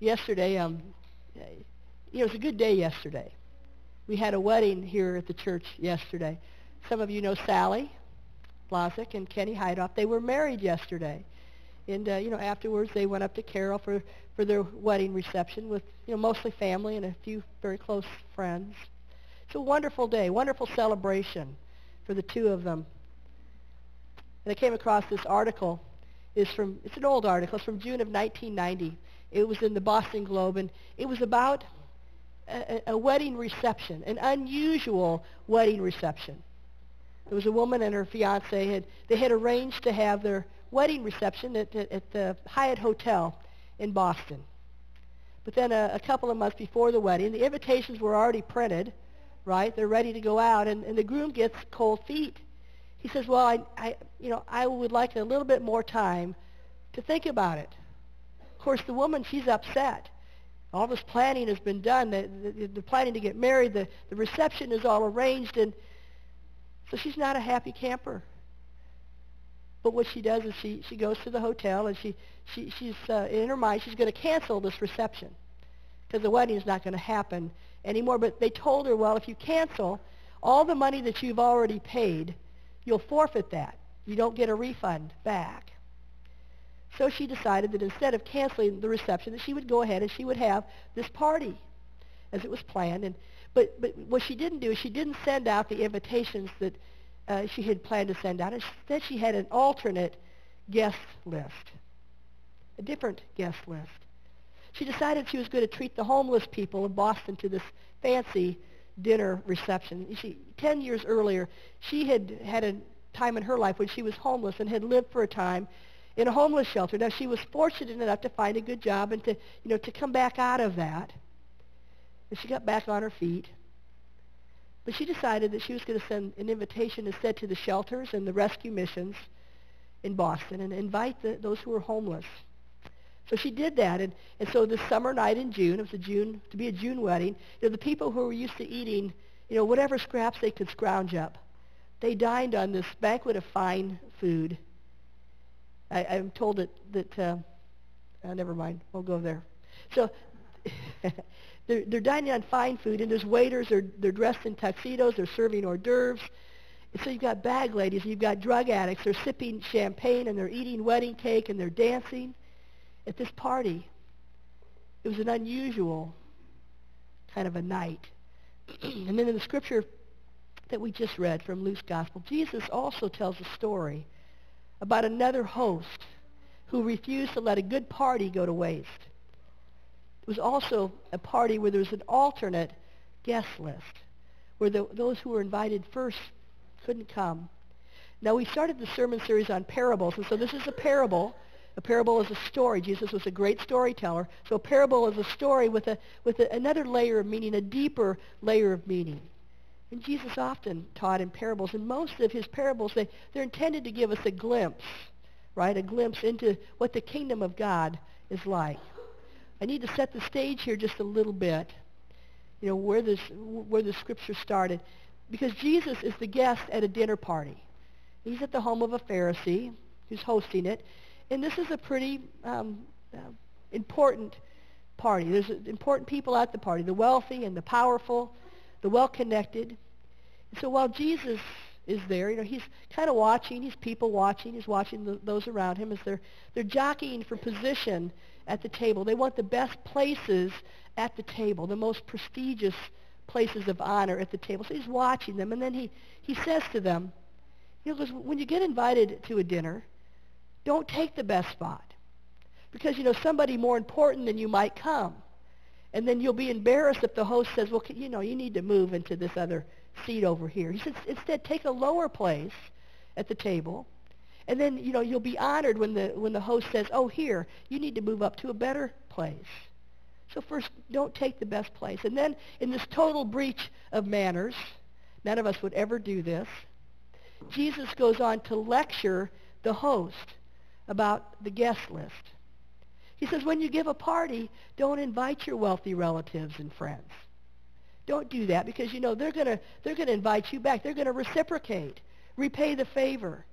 yesterday, um, you know, it was a good day yesterday. We had a wedding here at the church yesterday. Some of you know Sally Blazek and Kenny Heidoff. They were married yesterday. And, uh, you know, afterwards they went up to Carroll for, for their wedding reception with, you know, mostly family and a few very close friends. It's a wonderful day, wonderful celebration for the two of them. And I came across this article. It's from it's an old article. It's from June of 1990. It was in the Boston Globe, and it was about a, a wedding reception, an unusual wedding reception. There was a woman and her fiance had they had arranged to have their wedding reception at, at, at the Hyatt Hotel in Boston. But then a, a couple of months before the wedding, the invitations were already printed, right? They're ready to go out, and, and the groom gets cold feet. He says, "Well, I, I, you know, I would like a little bit more time to think about it." Of course, the woman she's upset. All this planning has been done. The, the, the planning to get married, the, the reception is all arranged, and so she's not a happy camper. But what she does is she, she goes to the hotel and she, she she's uh, in her mind she's going to cancel this reception because the wedding is not going to happen anymore. But they told her, well, if you cancel, all the money that you've already paid, you'll forfeit that. You don't get a refund back. So she decided that instead of canceling the reception, that she would go ahead and she would have this party as it was planned. And but but what she didn't do is she didn't send out the invitations that uh, she had planned to send out. Instead, she had an alternate guest list, a different guest list. She decided she was going to treat the homeless people of Boston to this fancy dinner reception. See, 10 years earlier, she had had a time in her life when she was homeless and had lived for a time in a homeless shelter. Now, she was fortunate enough to find a good job and to, you know, to come back out of that. And she got back on her feet. But she decided that she was going to send an invitation instead to the shelters and the rescue missions in Boston and invite the, those who were homeless. So she did that, and, and so this summer night in June, it was a June to be a June wedding. You know, the people who were used to eating, you know, whatever scraps they could scrounge up, they dined on this banquet of fine food. I, I'm told that that uh, uh, never mind, we'll go there. So they're, they're dining on fine food, and there's waiters. They're, they're dressed in tuxedos. They're serving hors d'oeuvres. And so you've got bag ladies, you've got drug addicts. They're sipping champagne, and they're eating wedding cake, and they're dancing at this party. It was an unusual kind of a night. and then in the scripture that we just read from Luke's gospel, Jesus also tells a story about another host who refused to let a good party go to waste It was also a party where there was an alternate guest list, where the, those who were invited first couldn't come. Now, we started the sermon series on parables, and so this is a parable. A parable is a story. Jesus was a great storyteller. So a parable is a story with, a, with a, another layer of meaning, a deeper layer of meaning. And Jesus often taught in parables, and most of his parables, they, they're intended to give us a glimpse, right, a glimpse into what the kingdom of God is like. I need to set the stage here just a little bit, you know, where this where the scripture started, because Jesus is the guest at a dinner party. He's at the home of a Pharisee who's hosting it, and this is a pretty um, uh, important party. There's important people at the party, the wealthy and the powerful, the well-connected. so while Jesus is there, you know, he's kind of watching. He's people watching. He's watching the, those around him as they're they're jockeying for position at the table. They want the best places at the table, the most prestigious places of honor at the table. So he's watching them, and then he, he says to them, he goes, when you get invited to a dinner, don't take the best spot. Because, you know, somebody more important than you might come. And then you'll be embarrassed if the host says, well, you know, you need to move into this other seat over here. He says, instead, take a lower place at the table and then, you know, you'll be honored when the, when the host says, oh, here, you need to move up to a better place. So first, don't take the best place. And then in this total breach of manners, none of us would ever do this, Jesus goes on to lecture the host about the guest list. He says, when you give a party, don't invite your wealthy relatives and friends. Don't do that because, you know, they're going to they're to invite you back. They're going to reciprocate, repay the favor.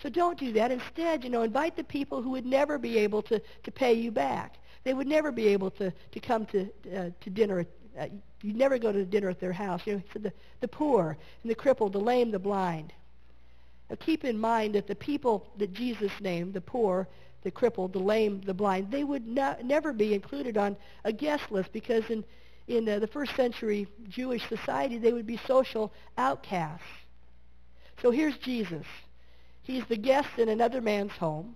So don't do that. Instead, you know, invite the people who would never be able to, to pay you back. They would never be able to, to come to, uh, to dinner. Uh, you'd never go to dinner at their house. You know, so the, the poor and the crippled, the lame, the blind. Keep in mind that the people that Jesus named, the poor, the crippled, the lame, the blind, they would no, never be included on a guest list because in, in uh, the first century Jewish society, they would be social outcasts. So here's Jesus. He's the guest in another man's home,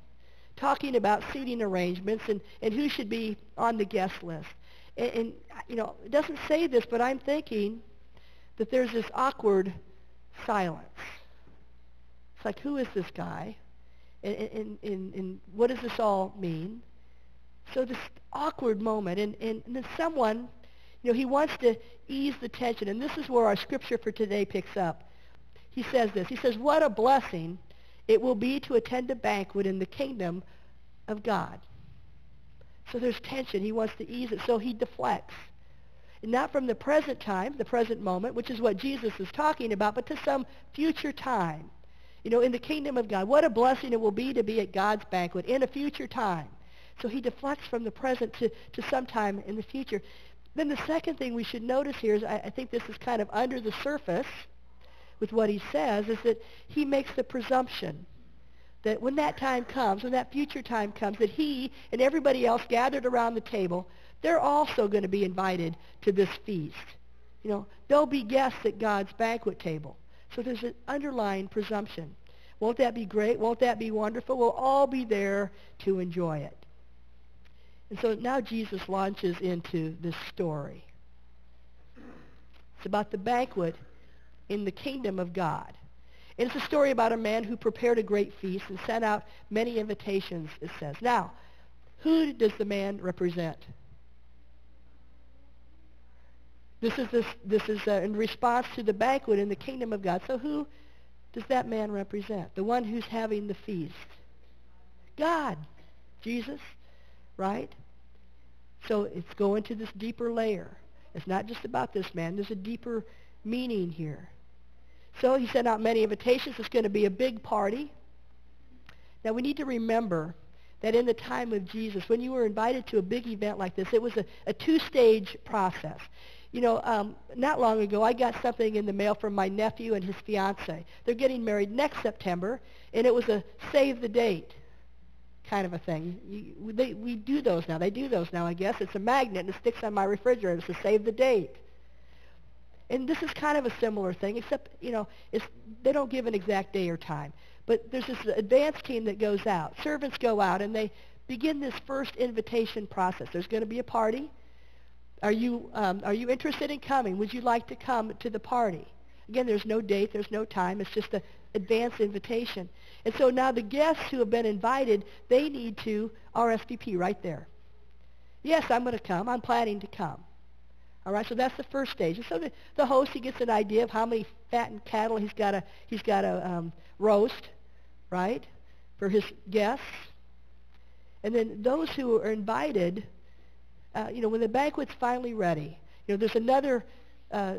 talking about seating arrangements and, and who should be on the guest list. And, and, you know, it doesn't say this, but I'm thinking that there's this awkward silence. It's like, who is this guy? And, and, and, and what does this all mean? So this awkward moment, and, and, and then someone, you know, he wants to ease the tension, and this is where our scripture for today picks up. He says this. He says, what a blessing it will be to attend a banquet in the kingdom of God. So there's tension. He wants to ease it. So he deflects. And not from the present time, the present moment, which is what Jesus is talking about, but to some future time. You know, in the kingdom of God. What a blessing it will be to be at God's banquet in a future time. So he deflects from the present to, to sometime in the future. Then the second thing we should notice here is I, I think this is kind of under the surface with what he says is that he makes the presumption that when that time comes, when that future time comes, that he and everybody else gathered around the table, they're also going to be invited to this feast. You know, they'll be guests at God's banquet table. So there's an underlying presumption. Won't that be great? Won't that be wonderful? We'll all be there to enjoy it. And so now Jesus launches into this story. It's about the banquet in the kingdom of God. And it's a story about a man who prepared a great feast and sent out many invitations, it says. Now, who does the man represent? This is, this, this is uh, in response to the banquet in the kingdom of God. So who does that man represent? The one who's having the feast. God. Jesus. Right? So it's going to this deeper layer. It's not just about this man. There's a deeper meaning here. So he sent out many invitations. It's going to be a big party. Now we need to remember that in the time of Jesus, when you were invited to a big event like this, it was a, a two-stage process. You know, um, not long ago, I got something in the mail from my nephew and his fiance. They're getting married next September, and it was a save the date kind of a thing. You, they, we do those now. They do those now, I guess. It's a magnet, and it sticks on my refrigerator. To save the date. And this is kind of a similar thing, except, you know, it's, they don't give an exact day or time. But there's this advance team that goes out. Servants go out, and they begin this first invitation process. There's going to be a party. Are you, um, are you interested in coming? Would you like to come to the party? Again, there's no date. There's no time. It's just an advance invitation. And so now the guests who have been invited, they need to RSVP right there. Yes, I'm going to come. I'm planning to come. All right, so that's the first stage. And so the, the host, he gets an idea of how many fattened cattle he's got to he's got to um, roast, right, for his guests. And then those who are invited, uh, you know, when the banquet's finally ready, you know, there's another uh,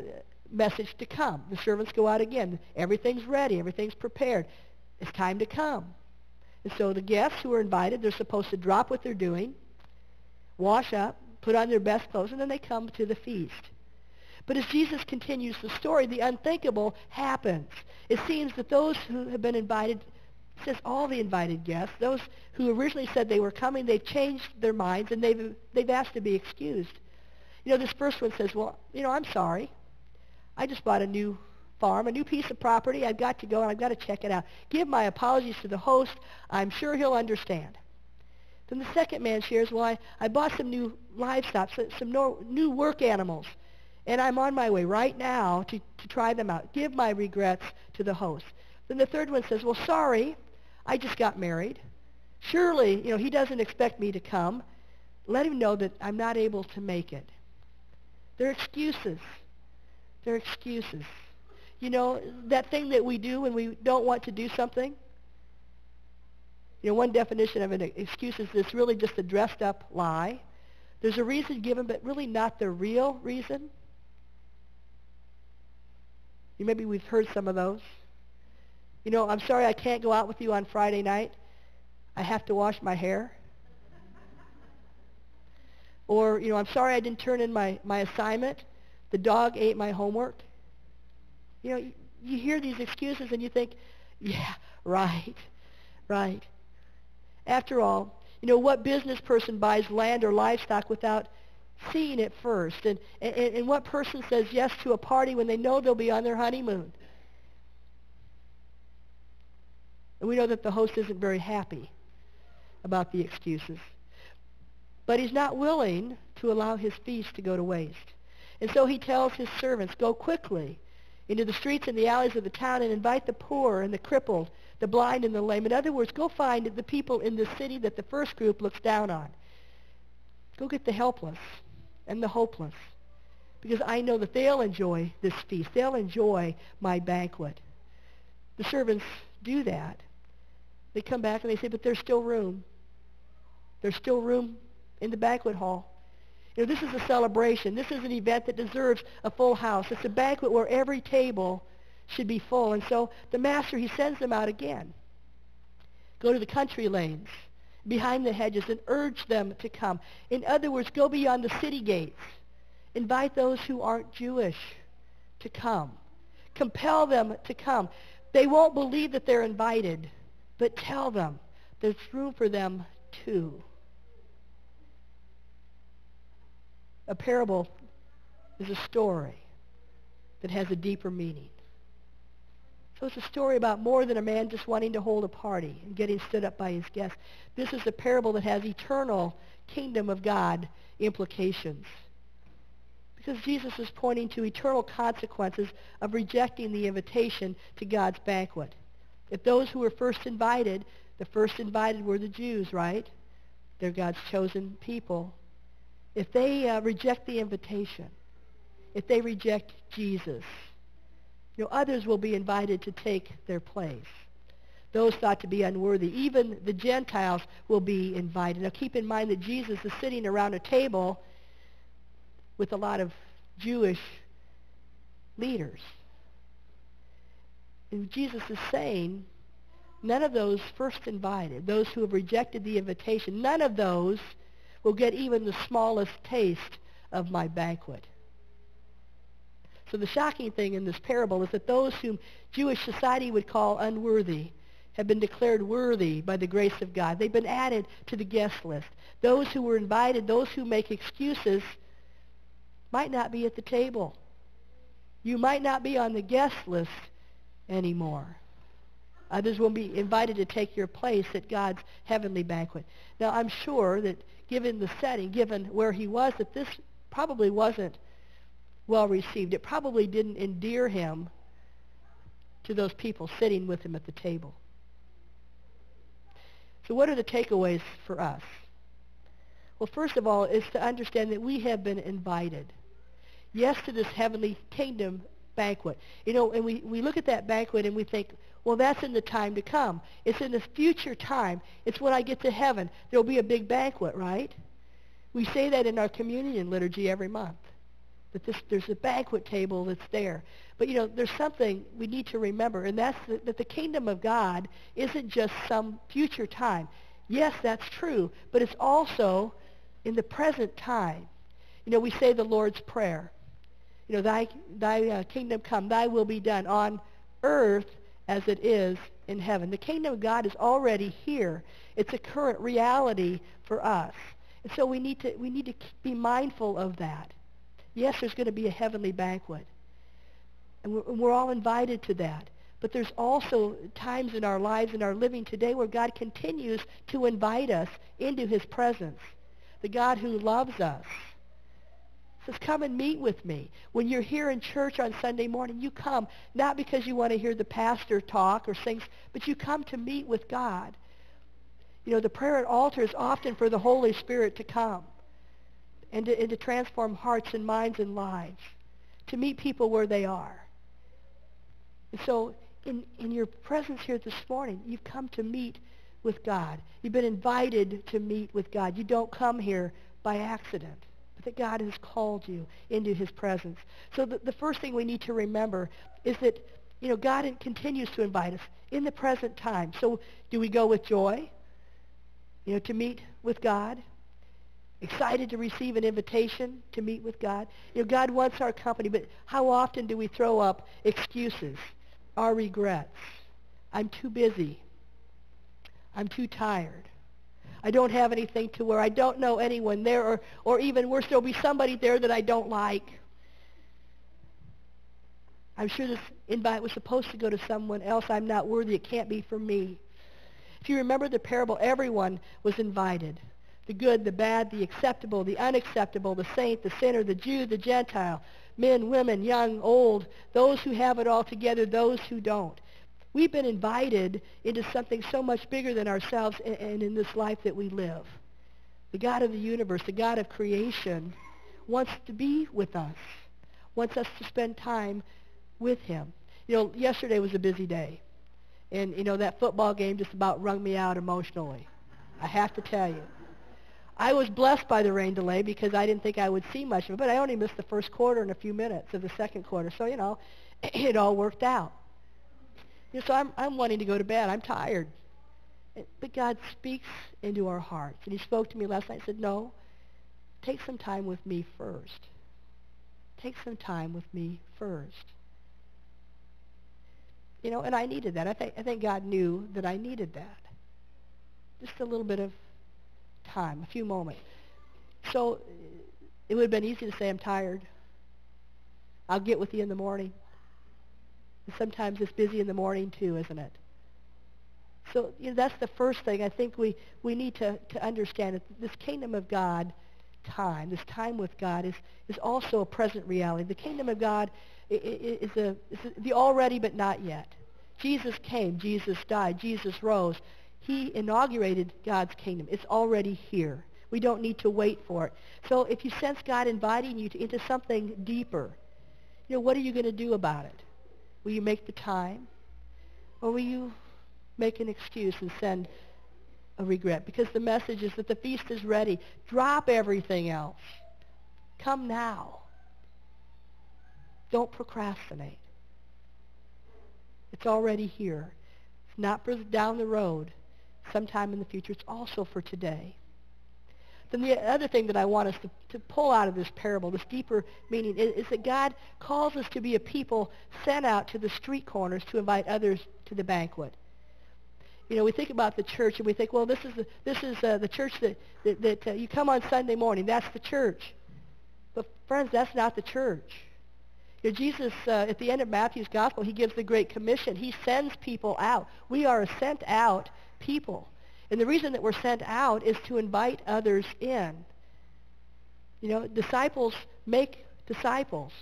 message to come. The servants go out again. Everything's ready. Everything's prepared. It's time to come. And so the guests who are invited, they're supposed to drop what they're doing, wash up, put on their best clothes, and then they come to the feast. But as Jesus continues the story, the unthinkable happens. It seems that those who have been invited, says all the invited guests, those who originally said they were coming, they've changed their minds and they've, they've asked to be excused. You know, this first one says, well, you know, I'm sorry. I just bought a new farm, a new piece of property. I've got to go and I've got to check it out. Give my apologies to the host. I'm sure he'll understand. Then the second man shares, well, I, I bought some new livestock, some new work animals, and I'm on my way right now to, to try them out. Give my regrets to the host. Then the third one says, well, sorry, I just got married. Surely, you know, he doesn't expect me to come. Let him know that I'm not able to make it. They're excuses. They're excuses. You know, that thing that we do when we don't want to do something, you know, one definition of an excuse is this really just a dressed up lie. There's a reason given, but really not the real reason. You maybe we've heard some of those. You know, I'm sorry I can't go out with you on Friday night. I have to wash my hair. Or, you know, I'm sorry I didn't turn in my, my assignment. The dog ate my homework. You know, you, you hear these excuses and you think, yeah, right, right. After all, you know, what business person buys land or livestock without seeing it first? And, and, and what person says yes to a party when they know they'll be on their honeymoon? And we know that the host isn't very happy about the excuses. But he's not willing to allow his feast to go to waste. And so he tells his servants, go quickly into the streets and the alleys of the town and invite the poor and the crippled, the blind and the lame. In other words, go find the people in the city that the first group looks down on. Go get the helpless and the hopeless. Because I know that they'll enjoy this feast. They'll enjoy my banquet. The servants do that. They come back and they say, but there's still room. There's still room in the banquet hall. You know, this is a celebration. This is an event that deserves a full house. It's a banquet where every table should be full. And so the master, he sends them out again. Go to the country lanes, behind the hedges, and urge them to come. In other words, go beyond the city gates. Invite those who aren't Jewish to come. Compel them to come. They won't believe that they're invited, but tell them there's room for them too. A parable is a story that has a deeper meaning. So it's a story about more than a man just wanting to hold a party and getting stood up by his guests. This is a parable that has eternal kingdom of God implications. Because Jesus is pointing to eternal consequences of rejecting the invitation to God's banquet. If those who were first invited, the first invited were the Jews, right? They're God's chosen people if they uh, reject the invitation, if they reject Jesus, you know, others will be invited to take their place. Those thought to be unworthy. Even the Gentiles will be invited. Now keep in mind that Jesus is sitting around a table with a lot of Jewish leaders. Jesus is saying, none of those first invited, those who have rejected the invitation, none of those will get even the smallest taste of my banquet. So the shocking thing in this parable is that those whom Jewish society would call unworthy have been declared worthy by the grace of God. They've been added to the guest list. Those who were invited, those who make excuses, might not be at the table. You might not be on the guest list anymore. Others will be invited to take your place at God's heavenly banquet. Now, I'm sure that given the setting, given where he was, that this probably wasn't well received. It probably didn't endear him to those people sitting with him at the table. So what are the takeaways for us? Well, first of all, is to understand that we have been invited. Yes, to this heavenly kingdom banquet. You know, and we, we look at that banquet and we think, well, that's in the time to come. It's in the future time. It's when I get to heaven. There'll be a big banquet, right? We say that in our communion liturgy every month. That this, there's a banquet table that's there. But, you know, there's something we need to remember, and that's the, that the kingdom of God isn't just some future time. Yes, that's true, but it's also in the present time. You know, we say the Lord's Prayer. You know, thy, thy uh, kingdom come, thy will be done on earth as it is in heaven. The kingdom of God is already here. It's a current reality for us. And so we need to, we need to be mindful of that. Yes, there's going to be a heavenly banquet. And we're, and we're all invited to that. But there's also times in our lives and our living today where God continues to invite us into his presence. The God who loves us says, come and meet with me. When you're here in church on Sunday morning, you come not because you want to hear the pastor talk or sing, but you come to meet with God. You know, the prayer at altar is often for the Holy Spirit to come and to, and to transform hearts and minds and lives, to meet people where they are. And so in, in your presence here this morning, you've come to meet with God. You've been invited to meet with God. You don't come here by accident that God has called you into his presence. So the, the first thing we need to remember is that, you know, God continues to invite us. in the present time. So do we go with joy, you know, to meet with God? Excited to receive an invitation to meet with God? You know, God wants our company, but how often do we throw up excuses, our regrets? I'm too busy. I'm too tired. I don't have anything to wear. I don't know anyone there, or, or even worse, there'll be somebody there that I don't like. I'm sure this invite was supposed to go to someone else. I'm not worthy. It can't be for me. If you remember the parable, everyone was invited. The good, the bad, the acceptable, the unacceptable, the saint, the sinner, the Jew, the Gentile, men, women, young, old, those who have it all together, those who don't. We've been invited into something so much bigger than ourselves and in this life that we live. The God of the universe, the God of creation, wants to be with us, wants us to spend time with him. You know, yesterday was a busy day. And, you know, that football game just about wrung me out emotionally. I have to tell you. I was blessed by the rain delay because I didn't think I would see much of it, but I only missed the first quarter and a few minutes of the second quarter. So, you know, it all worked out. You know, so I'm, I'm wanting to go to bed. I'm tired. But God speaks into our hearts. And he spoke to me last night and said, no, take some time with me first. Take some time with me first. You know, and I needed that. I think, I think God knew that I needed that. Just a little bit of time, a few moments. So it would have been easy to say, I'm tired. I'll get with you in the morning. And sometimes it's busy in the morning too, isn't it? So you know, that's the first thing I think we, we need to, to understand. That this kingdom of God time, this time with God, is, is also a present reality. The kingdom of God is, a, is a, the already but not yet. Jesus came. Jesus died. Jesus rose. He inaugurated God's kingdom. It's already here. We don't need to wait for it. So if you sense God inviting you to, into something deeper, you know, what are you going to do about it? Will you make the time? Or will you make an excuse and send a regret? Because the message is that the feast is ready. Drop everything else. Come now. Don't procrastinate. It's already here. It's not for down the road, sometime in the future. It's also for today. Then the other thing that I want us to, to pull out of this parable, this deeper meaning, is, is that God calls us to be a people sent out to the street corners to invite others to the banquet. You know, we think about the church and we think, well, this is the, this is uh, the church that, that, that uh, you come on Sunday morning. That's the church. But friends, that's not the church. You know, Jesus, uh, at the end of Matthew's gospel, he gives the Great Commission. He sends people out. We are a sent out people. And the reason that we're sent out is to invite others in. You know, disciples make disciples.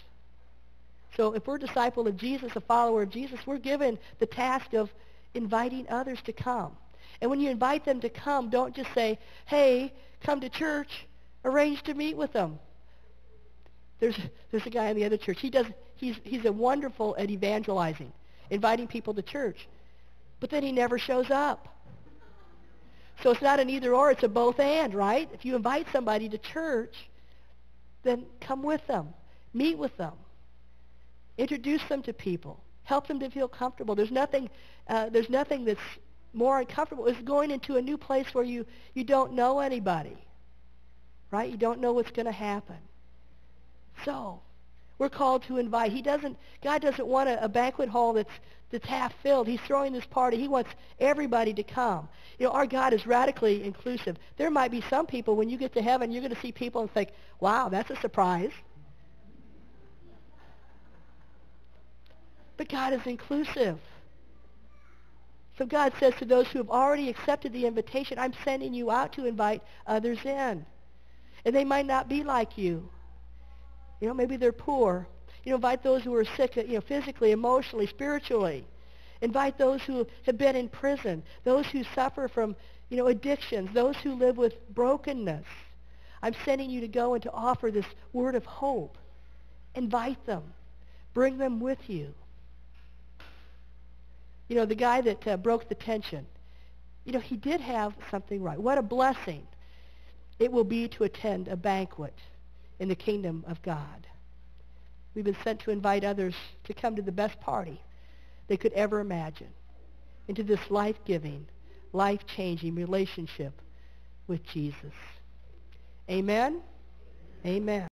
So if we're a disciple of Jesus, a follower of Jesus, we're given the task of inviting others to come. And when you invite them to come, don't just say, hey, come to church, arrange to meet with them. There's, there's a guy in the other church. He does, he's, he's a wonderful at evangelizing, inviting people to church. But then he never shows up. So it's not an either or, it's a both and, right? If you invite somebody to church, then come with them. Meet with them. Introduce them to people. Help them to feel comfortable. There's nothing, uh, there's nothing that's more uncomfortable is going into a new place where you, you don't know anybody. Right? You don't know what's going to happen. So, we're called to invite. He doesn't, God doesn't want a, a banquet hall that's, that's half filled. He's throwing this party. He wants everybody to come. You know, our God is radically inclusive. There might be some people, when you get to heaven, you're going to see people and think, wow, that's a surprise. But God is inclusive. So God says to those who have already accepted the invitation, I'm sending you out to invite others in. And they might not be like you. You know, maybe they're poor. You know, invite those who are sick, you know, physically, emotionally, spiritually. Invite those who have been in prison, those who suffer from, you know, addictions, those who live with brokenness. I'm sending you to go and to offer this word of hope. Invite them. Bring them with you. You know, the guy that uh, broke the tension, you know, he did have something right. What a blessing it will be to attend a banquet in the kingdom of God. We've been sent to invite others to come to the best party they could ever imagine into this life-giving, life-changing relationship with Jesus. Amen? Amen.